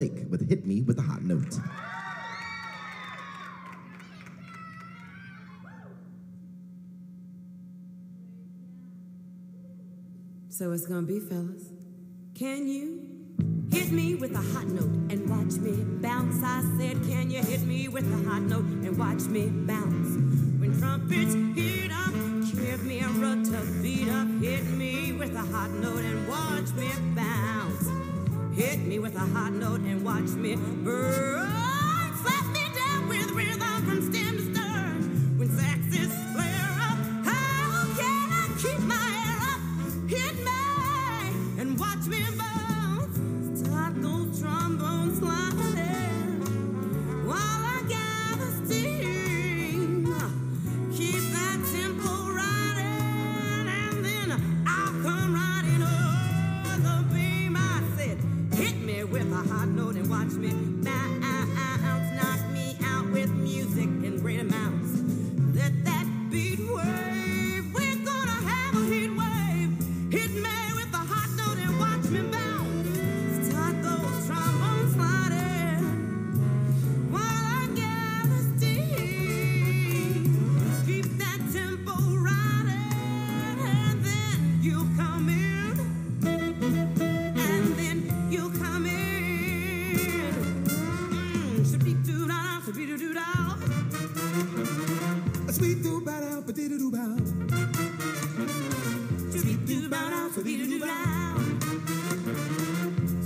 With Hit Me with a Hot Note. So it's gonna be, fellas. Can you hit me with a hot note and watch me bounce? I said, Can you hit me with a hot note and watch me bounce? When trumpets heat up, give me a rut to beat up. Hit me with a hot note and watch me bounce. Hit me with a hot note and watch me burn. A note and watch me bounce. Sweet do bow down, but did do bow. Shabi-doo-dah, shabi-doo-dah.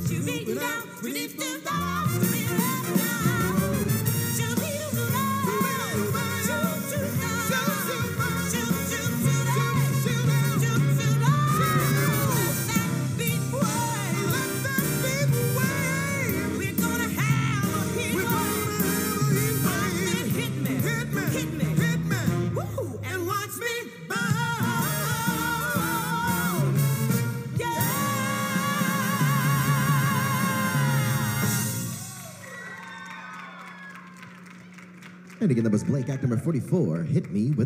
Shabi-doo-dah, shabi-doo-dah, shabi-doo-dah. And again, that was Blake, act number 44, Hit Me with